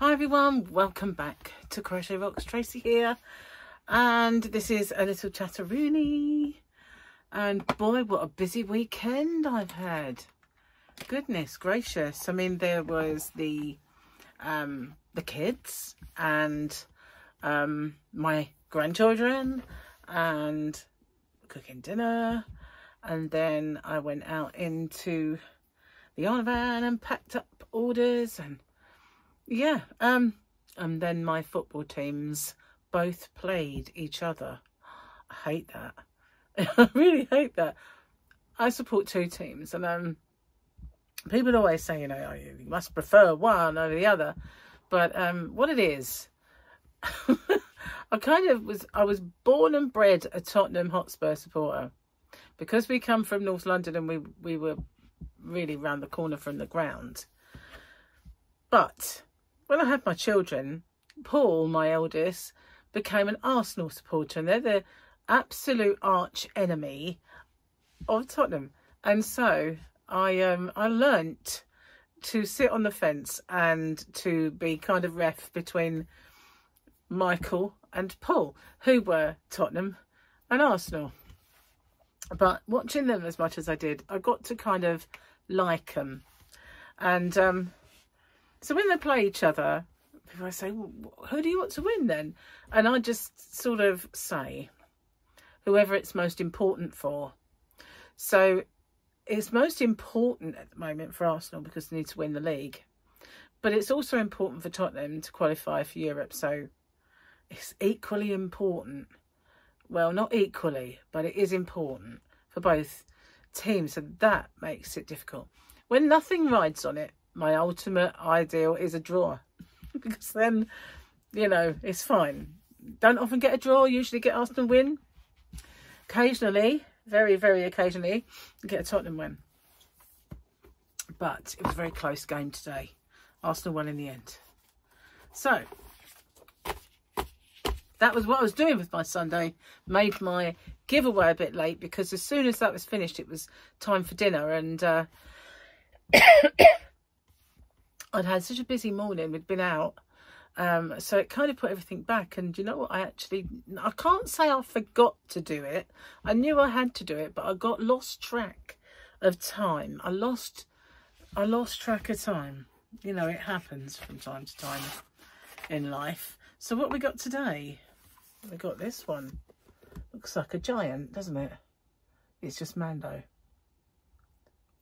Hi everyone, welcome back to Crochet Rocks. Tracy here, and this is a little chatteroony. And boy, what a busy weekend I've had. Goodness gracious! I mean, there was the um, the kids and um, my grandchildren and cooking dinner, and then I went out into the van and packed up orders and yeah um and then my football teams both played each other. I hate that. I really hate that. I support two teams and um people always say you know oh, you must prefer one over the other. But um what it is i kind of was i was born and bred a tottenham hotspur supporter. Because we come from north london and we we were really round the corner from the ground. But when I had my children, Paul, my eldest, became an Arsenal supporter, and they're the absolute arch enemy of Tottenham. And so I um I learnt to sit on the fence and to be kind of ref between Michael and Paul, who were Tottenham and Arsenal. But watching them as much as I did, I got to kind of like them. And um, so when they play each other, people say, well, who do you want to win then? And I just sort of say, whoever it's most important for. So it's most important at the moment for Arsenal because they need to win the league. But it's also important for Tottenham to qualify for Europe. So it's equally important. Well, not equally, but it is important for both teams. So that makes it difficult. When nothing rides on it, my ultimate ideal is a draw because then you know it's fine. Don't often get a draw usually get Arsenal win occasionally very very occasionally get a Tottenham win. But it was a very close game today. Arsenal won in the end. So that was what I was doing with my Sunday. Made my giveaway a bit late because as soon as that was finished it was time for dinner and uh I'd had such a busy morning. We'd been out. Um, so it kind of put everything back. And you know what? I actually, I can't say I forgot to do it. I knew I had to do it, but I got lost track of time. I lost, I lost track of time. You know, it happens from time to time in life. So what we got today? We got this one. Looks like a giant, doesn't it? It's just Mando.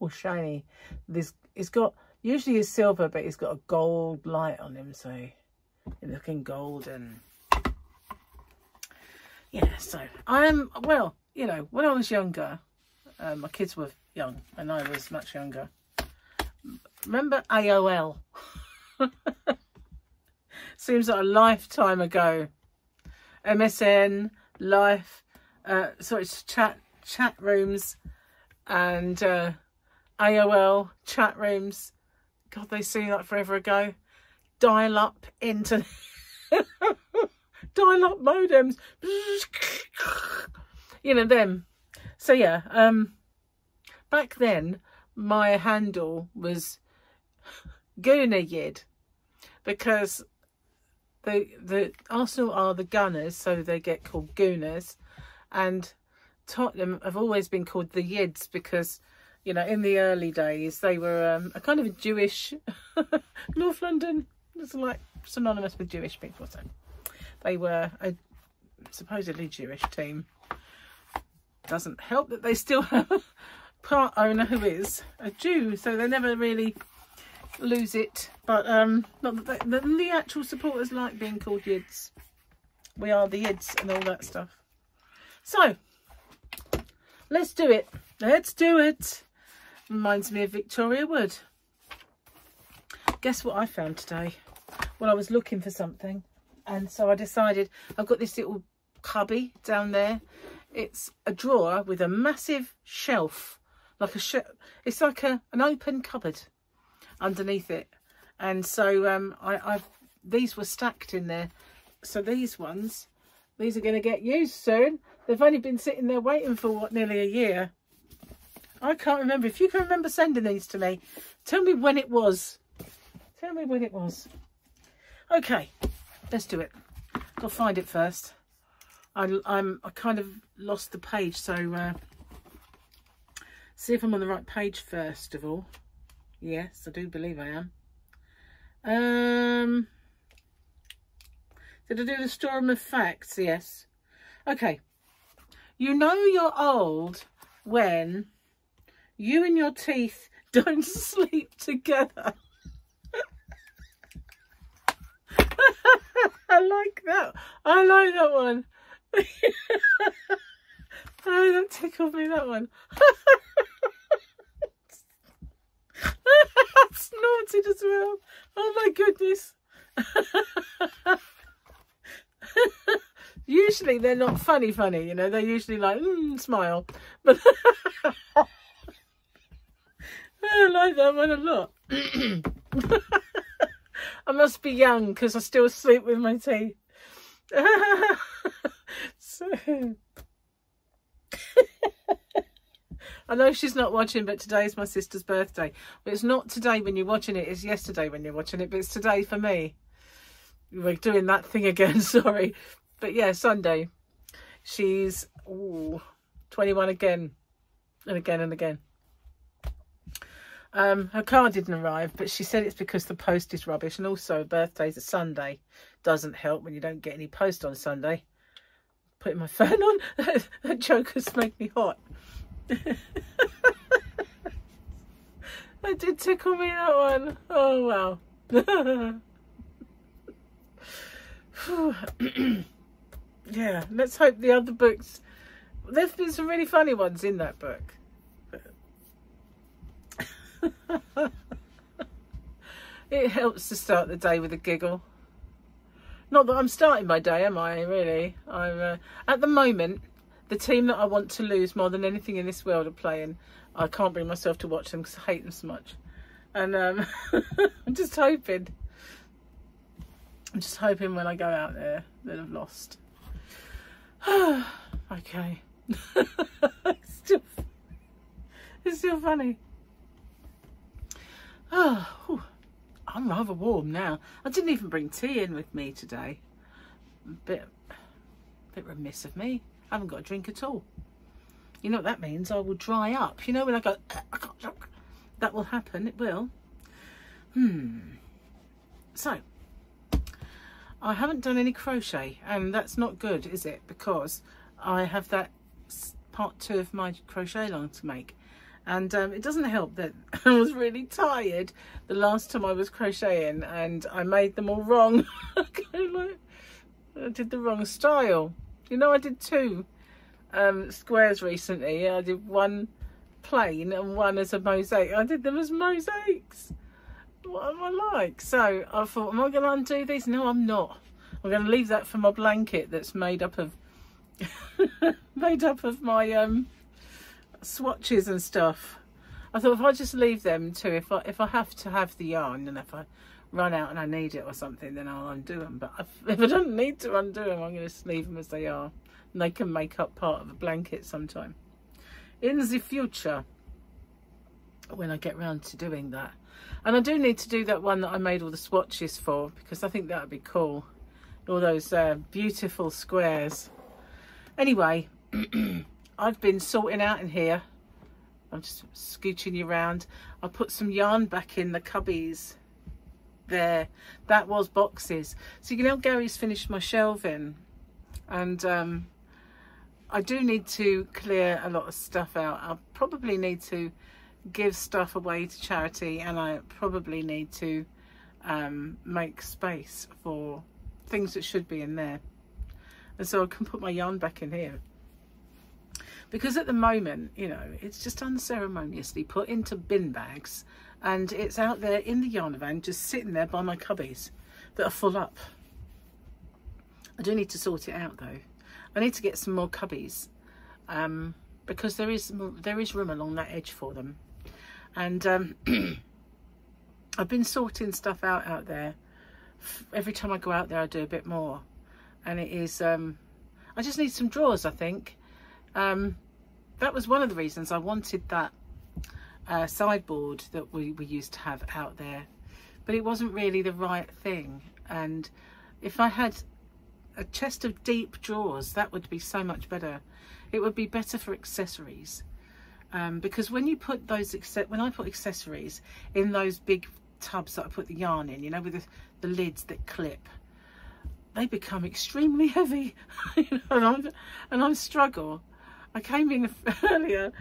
Or shiny. This, it's got Usually he's silver, but he's got a gold light on him, so he's looking golden. Yeah, so I'm, well, you know, when I was younger, uh, my kids were young and I was much younger. Remember AOL? Seems like a lifetime ago. MSN, Life, uh, sorry, chat chat rooms and uh, AOL chat rooms God, they seem like forever ago. Dial up into dial up modems. You know them. So yeah, um back then my handle was Gooner Yid because the the Arsenal are the Gunners, so they get called Gooners, and Tottenham have always been called the Yids because you know, in the early days, they were um, a kind of a Jewish North London. It's like synonymous with Jewish people. So they were a supposedly Jewish team. Doesn't help that they still have a part owner who is a Jew, so they never really lose it. But um, not that they, the actual supporters like being called Yids. We are the Yids and all that stuff. So let's do it. Let's do it. Reminds me of Victoria Wood. Guess what I found today? Well, I was looking for something. And so I decided, I've got this little cubby down there. It's a drawer with a massive shelf. Like a. It's like a an open cupboard underneath it. And so um, I, I've these were stacked in there. So these ones, these are going to get used soon. They've only been sitting there waiting for, what, nearly a year. I can't remember. If you can remember sending these to me, tell me when it was. Tell me when it was. Okay, let's do it. I'll find it first. I, I'm I kind of lost the page, so uh, see if I'm on the right page first of all. Yes, I do believe I am. Um, did I do the storm of facts? Yes. Okay. You know you're old when you and your teeth don't sleep together. I like that. I like that one. oh, that tickled me, that one. snorted as well. Oh my goodness. usually they're not funny funny, you know, they're usually like, mm, smile. But I like that one a lot. I must be young because I still sleep with my teeth. so... I know she's not watching, but today is my sister's birthday. But it's not today when you're watching it, it's yesterday when you're watching it, but it's today for me. We're doing that thing again, sorry. But yeah, Sunday. She's ooh, 21 again and again and again. Um, her car didn't arrive, but she said it's because the post is rubbish. And also, birthday's a Sunday. Doesn't help when you don't get any post on Sunday. Putting my phone on. that joke has made me hot. that did tickle me, that one. Oh, wow. yeah, let's hope the other books... There's been some really funny ones in that book. it helps to start the day with a giggle. Not that I'm starting my day, am I, really? I'm uh, At the moment, the team that I want to lose more than anything in this world are playing. I can't bring myself to watch them because I hate them so much. And um, I'm just hoping. I'm just hoping when I go out there that I've lost. okay. it's, still, it's still funny. Oh, I'm rather warm now. I didn't even bring tea in with me today. A bit, a bit remiss of me. I haven't got a drink at all. You know what that means? I will dry up. You know when I go, drink. That will happen. It will. Hmm. So, I haven't done any crochet and that's not good, is it? Because I have that part two of my crochet along to make. And um, it doesn't help that I was really tired the last time I was crocheting and I made them all wrong. I did the wrong style. You know, I did two um, squares recently. I did one plain and one as a mosaic. I did them as mosaics. What am I like? So I thought, am I going to undo these? No, I'm not. I'm going to leave that for my blanket that's made up of made up of my um, swatches and stuff. I thought if I just leave them too, if I if I have to have the yarn and if I run out and I need it or something, then I'll undo them. But if I don't need to undo them, I'm going to leave them as they are. And they can make up part of a blanket sometime. In the future, when I get round to doing that. And I do need to do that one that I made all the swatches for, because I think that would be cool. All those uh, beautiful squares. Anyway, I've been sorting out in here. I'm just scooching you around. I put some yarn back in the cubbies there. That was boxes. So you know Gary's finished my shelving and um, I do need to clear a lot of stuff out. I'll probably need to give stuff away to charity and I probably need to um, make space for things that should be in there. And so I can put my yarn back in here. Because at the moment, you know, it's just unceremoniously put into bin bags and it's out there in the yarn van just sitting there by my cubbies that are full up. I do need to sort it out though. I need to get some more cubbies um, because there is there is room along that edge for them. And um, I've been sorting stuff out out there. Every time I go out there, I do a bit more. And it is, um, I just need some drawers, I think. Um, that was one of the reasons I wanted that uh, sideboard that we, we used to have out there but it wasn't really the right thing. And if I had a chest of deep drawers, that would be so much better. It would be better for accessories. Um, because when you put those, when I put accessories in those big tubs that I put the yarn in, you know, with the, the lids that clip, they become extremely heavy and, I'm, and I struggle. I came in earlier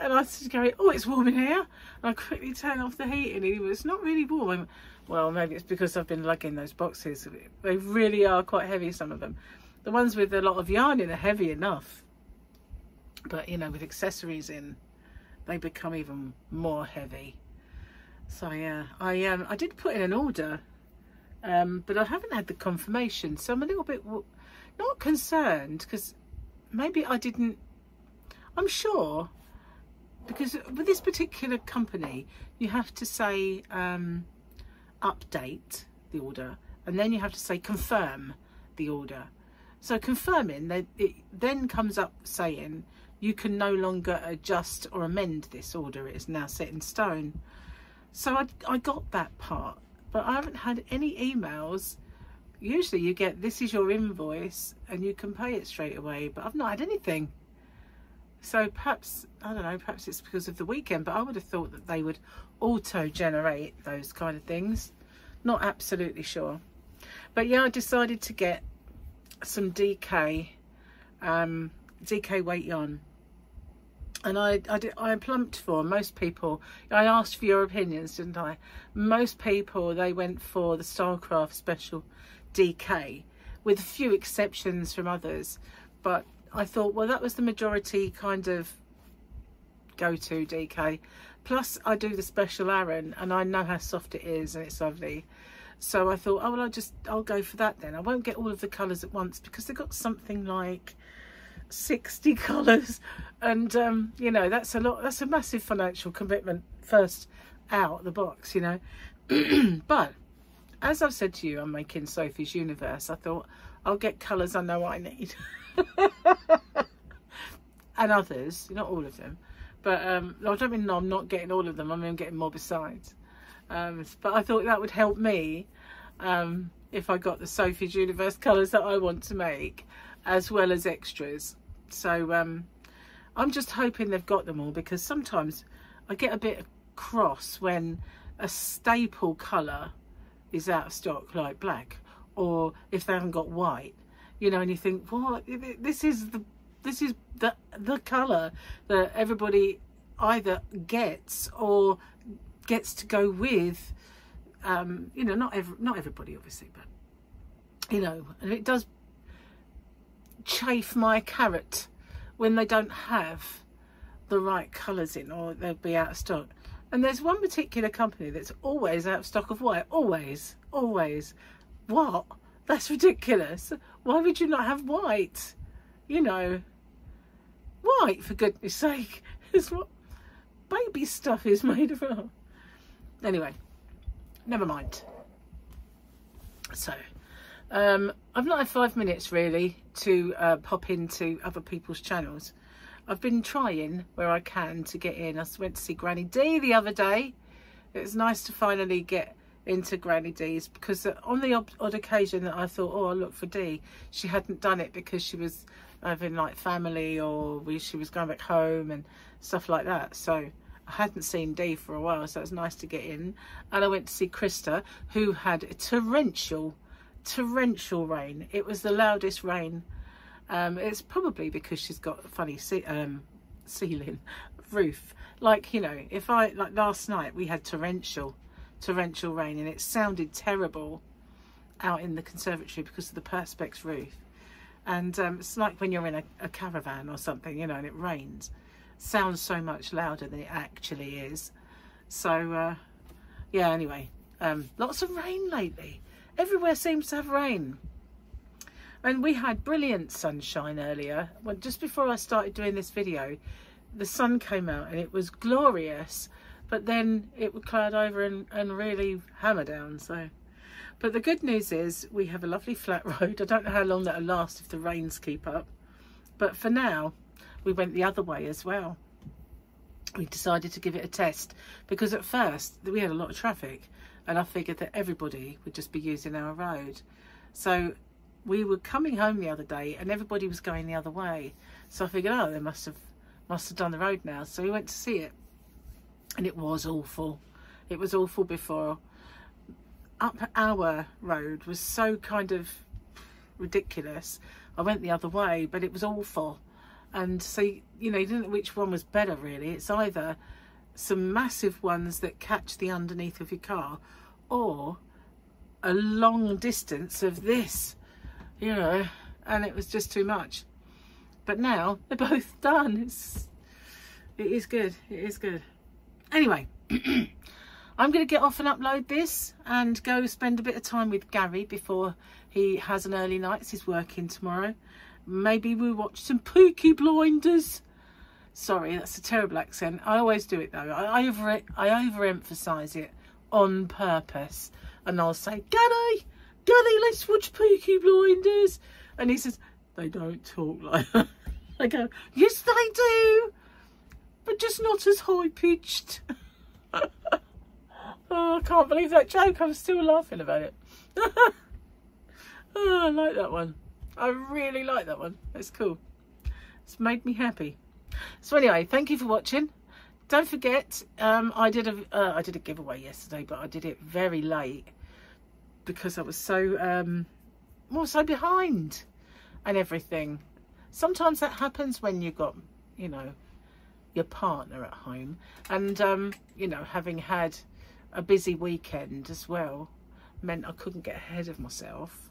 and I was going, oh, it's warm in here. And I quickly turned off the heating and it was not really warm. Well, maybe it's because I've been lugging those boxes. They really are quite heavy, some of them. The ones with a lot of yarn in are heavy enough. But, you know, with accessories in, they become even more heavy. So, yeah, I um, I did put in an order, um, but I haven't had the confirmation. So I'm a little bit not concerned because maybe I didn't, I'm sure because with this particular company, you have to say, um, update the order and then you have to say confirm the order. So confirming, that it then comes up saying you can no longer adjust or amend this order. It is now set in stone. So I, I got that part, but I haven't had any emails. Usually you get this is your invoice and you can pay it straight away, but I've not had anything. So perhaps, I don't know, perhaps it's because of the weekend, but I would have thought that they would auto-generate those kind of things. Not absolutely sure. But yeah, I decided to get some DK, um, DK weight yarn. And I, I, did, I plumped for most people. I asked for your opinions, didn't I? Most people, they went for the Stylecraft Special DK, with a few exceptions from others. But I thought, well, that was the majority kind of go-to DK. Plus, I do the special Aran, and I know how soft it is, and it's lovely. So I thought, oh, well, I'll just, I'll go for that then. I won't get all of the colours at once because they've got something like 60 colours. And, um, you know, that's a lot, that's a massive financial commitment first out the box, you know. but as I've said to you, I'm making Sophie's Universe. I thought I'll get colours I know I need. and others, not all of them. But um, I don't mean no, I'm not getting all of them. I mean I'm getting more besides. Um, but I thought that would help me um, if I got the Sophie's Universe colours that I want to make, as well as extras. So um, I'm just hoping they've got them all because sometimes I get a bit cross when a staple colour is out of stock, like black, or if they haven't got white, you know, and you think, well, This is the this is the the color that everybody either gets or gets to go with um you know not every not everybody obviously but you know and it does chafe my carrot when they don't have the right colors in or they'll be out of stock. And there's one particular company that's always out of stock of white always always what? That's ridiculous. Why would you not have white? You know white for goodness sake. Is what baby stuff is made of. Anyway never mind. So um, I've not had five minutes really to uh, pop into other people's channels. I've been trying where I can to get in. I went to see Granny D the other day. It was nice to finally get into Granny D's because on the odd, occasion that I thought oh I'll look for D she hadn't done it because she was having like family or we, she was going back home and stuff like that. So I hadn't seen D for a while, so it was nice to get in. And I went to see Krista, who had torrential, torrential rain. It was the loudest rain. Um, it's probably because she's got a funny um, ceiling, roof. Like, you know, if I, like last night, we had torrential, torrential rain and it sounded terrible out in the conservatory because of the Perspex roof. And um, it's like when you're in a, a, caravan or something you know and it rains. Sounds so much louder than it actually is. So uh, yeah anyway um, lots of rain lately. Everywhere seems to have rain. And we had brilliant sunshine earlier. Well, just before I started doing this video the sun came out and it was glorious but then it would cloud over and, and really hammer down so but the good news is we have a lovely flat road. I don't know how long that'll last if the rains keep up. But for now, we went the other way as well. We decided to give it a test because at first we had a lot of traffic and I figured that everybody would just be using our road. So we were coming home the other day and everybody was going the other way. So I figured, oh, they must have must have done the road now. So we went to see it and it was awful. It was awful before. Up our road was so kind of ridiculous. I went the other way, but it was awful. And so, you know, you didn't know which one was better really. It's either some massive ones that catch the underneath of your car or a long distance of this, you know, and it was just too much. But now they're both done. It's, it is good. It is good. Anyway, I'm going to get off and upload this and go spend a bit of time with Gary before he has an early night. He's working tomorrow. Maybe we'll watch some Peaky Blinders. Sorry, that's a terrible accent. I always do it though. I over I overemphasize it on purpose, and I'll say, "Gary, Gary, let's watch Peaky Blinders," and he says, "They don't talk like that." I go, "Yes, they do, but just not as high pitched." oh, I can't believe that joke. I'm still laughing about it. oh, I like that one. I really like that one. It's cool. It's made me happy. So anyway, thank you for watching. Don't forget, um, I did a uh, I did a giveaway yesterday, but I did it very late because I was so um, well so behind and everything. Sometimes that happens when you've got, you know, your partner at home, and um, you know, having had a busy weekend as well meant I couldn't get ahead of myself.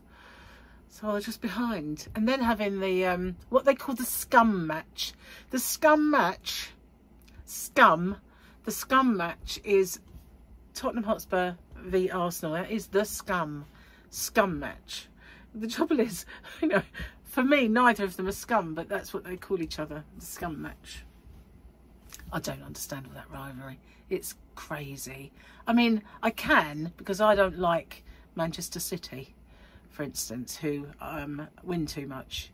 So I was just behind. And then having the, um, what they call the scum match. The scum match, scum, the scum match is Tottenham Hotspur v Arsenal. That is the scum, scum match. The trouble is, you know, for me, neither of them are scum, but that's what they call each other, the scum match. I don't understand all that rivalry. It's crazy. I mean, I can because I don't like Manchester City for instance, who um, win too much.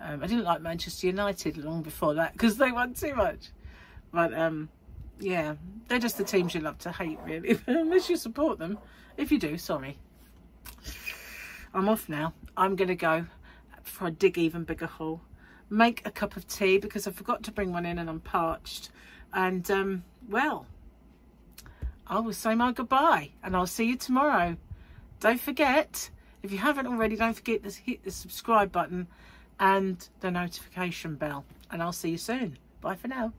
Um, I didn't like Manchester United long before that because they won too much. But um, yeah, they're just the teams you love to hate, really, unless you support them. If you do, sorry. I'm off now. I'm going to go for a dig even bigger hole. Make a cup of tea because I forgot to bring one in and I'm parched. And, um, well, I will say my goodbye and I'll see you tomorrow. Don't forget, if you haven't already, don't forget to hit the subscribe button and the notification bell. And I'll see you soon. Bye for now.